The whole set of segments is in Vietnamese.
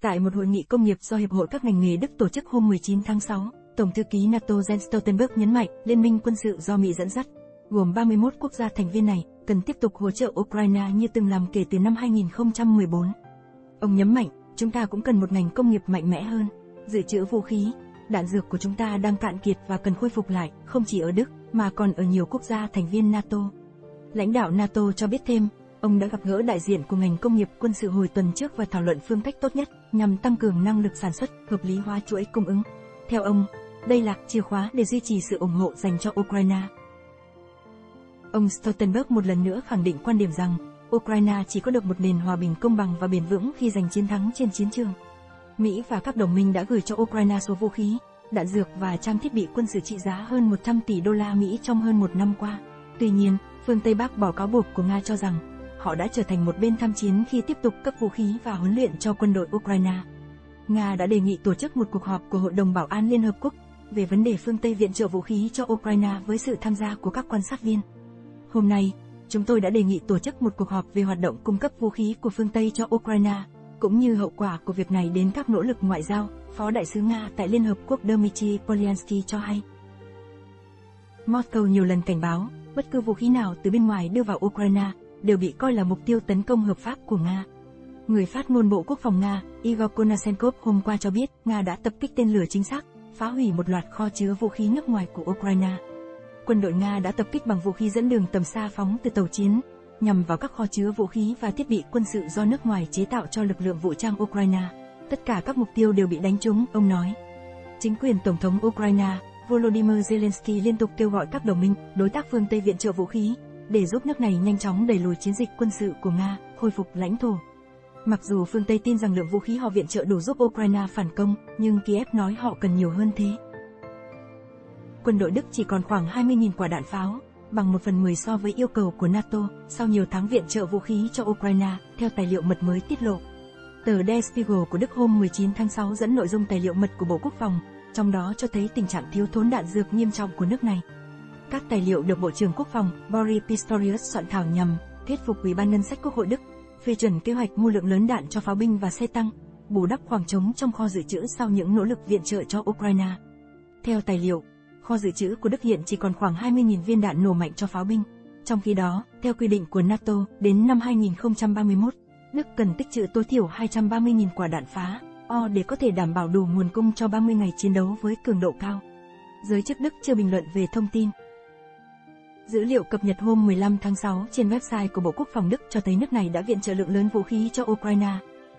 Tại một hội nghị công nghiệp do Hiệp hội các ngành nghề Đức tổ chức hôm 19 tháng 6, Tổng thư ký NATO Jens Stoltenberg nhấn mạnh liên minh quân sự do Mỹ dẫn dắt, gồm 31 quốc gia thành viên này, cần tiếp tục hỗ trợ Ukraine như từng làm kể từ năm 2014. Ông nhấn mạnh, chúng ta cũng cần một ngành công nghiệp mạnh mẽ hơn, dự trữ vũ khí, đạn dược của chúng ta đang cạn kiệt và cần khôi phục lại, không chỉ ở Đức, mà còn ở nhiều quốc gia thành viên NATO. Lãnh đạo NATO cho biết thêm, ông đã gặp gỡ đại diện của ngành công nghiệp quân sự hồi tuần trước và thảo luận phương cách tốt nhất nhằm tăng cường năng lực sản xuất, hợp lý hóa chuỗi cung ứng. Theo ông, đây là chìa khóa để duy trì sự ủng hộ dành cho Ukraine. Ông Stoltenberg một lần nữa khẳng định quan điểm rằng, Ukraine chỉ có được một nền hòa bình công bằng và bền vững khi giành chiến thắng trên chiến trường. Mỹ và các đồng minh đã gửi cho Ukraine số vũ khí, đạn dược và trang thiết bị quân sự trị giá hơn 100 tỷ đô la Mỹ trong hơn một năm qua. Tuy nhiên, phương Tây Bắc bỏ cáo buộc của Nga cho rằng, họ đã trở thành một bên tham chiến khi tiếp tục cấp vũ khí và huấn luyện cho quân đội Ukraine. Nga đã đề nghị tổ chức một cuộc họp của Hội đồng Bảo an Liên Hợp Quốc về vấn đề phương Tây viện trợ vũ khí cho Ukraine với sự tham gia của các quan sát viên. Hôm nay, chúng tôi đã đề nghị tổ chức một cuộc họp về hoạt động cung cấp vũ khí của phương Tây cho Ukraine, cũng như hậu quả của việc này đến các nỗ lực ngoại giao, Phó Đại sứ Nga tại Liên Hợp Quốc Dmitry Polyansky cho hay. Moscow nhiều lần cảnh báo, bất cứ vũ khí nào từ bên ngoài đưa vào Ukraine đều bị coi là mục tiêu tấn công hợp pháp của Nga. Người phát ngôn Bộ Quốc phòng Nga, Igor Konashenkov hôm qua cho biết Nga đã tập kích tên lửa chính xác, phá hủy một loạt kho chứa vũ khí nước ngoài của Ukraine. Quân đội Nga đã tập kích bằng vũ khí dẫn đường tầm xa phóng từ tàu chiến, nhằm vào các kho chứa vũ khí và thiết bị quân sự do nước ngoài chế tạo cho lực lượng vũ trang Ukraine. Tất cả các mục tiêu đều bị đánh trúng, ông nói. Chính quyền Tổng thống Ukraine, Volodymyr Zelensky liên tục kêu gọi các đồng minh, đối tác phương Tây viện trợ vũ khí, để giúp nước này nhanh chóng đẩy lùi chiến dịch quân sự của Nga, khôi phục lãnh thổ. Mặc dù phương Tây tin rằng lượng vũ khí họ viện trợ đủ giúp Ukraine phản công, nhưng Kiev nói họ cần nhiều hơn thế. Quân đội Đức chỉ còn khoảng 20.000 quả đạn pháo, bằng một phần 10 so với yêu cầu của NATO, sau nhiều tháng viện trợ vũ khí cho Ukraine, theo tài liệu mật mới tiết lộ. Tờ Der Spiegel của Đức hôm 19 tháng 6 dẫn nội dung tài liệu mật của Bộ Quốc phòng, trong đó cho thấy tình trạng thiếu thốn đạn dược nghiêm trọng của nước này. Các tài liệu được Bộ trưởng Quốc phòng Boris Pistorius soạn thảo nhằm thuyết phục Ủy ban ngân sách Quốc hội Đức phê chuẩn kế hoạch mua lượng lớn đạn cho pháo binh và xe tăng, bù đắp khoảng trống trong kho dự trữ sau những nỗ lực viện trợ cho Ukraine. Theo tài liệu, kho dự trữ của Đức hiện chỉ còn khoảng 20.000 viên đạn nổ mạnh cho pháo binh. Trong khi đó, theo quy định của NATO, đến năm 2031, Đức cần tích trữ tối thiểu 230.000 quả đạn phá, O để có thể đảm bảo đủ nguồn cung cho 30 ngày chiến đấu với cường độ cao. Giới chức Đức chưa bình luận về thông tin. Dữ liệu cập nhật hôm 15 tháng 6 trên website của Bộ Quốc phòng Đức cho thấy nước này đã viện trợ lượng lớn vũ khí cho Ukraine.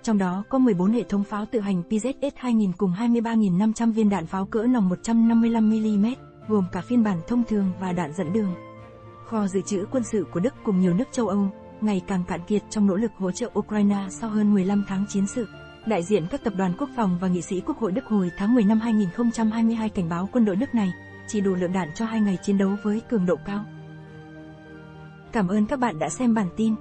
Trong đó có 14 hệ thống pháo tự hành PZS-2000 cùng 23.500 viên đạn pháo cỡ nòng 155mm, gồm cả phiên bản thông thường và đạn dẫn đường. Kho dự trữ quân sự của Đức cùng nhiều nước châu Âu, ngày càng cạn kiệt trong nỗ lực hỗ trợ Ukraine sau hơn 15 tháng chiến sự. Đại diện các tập đoàn quốc phòng và nghị sĩ Quốc hội Đức hồi tháng 10 năm 2022 cảnh báo quân đội nước này chỉ đủ lượng đạn cho hai ngày chiến đấu với cường độ cao. Cảm ơn các bạn đã xem bản tin.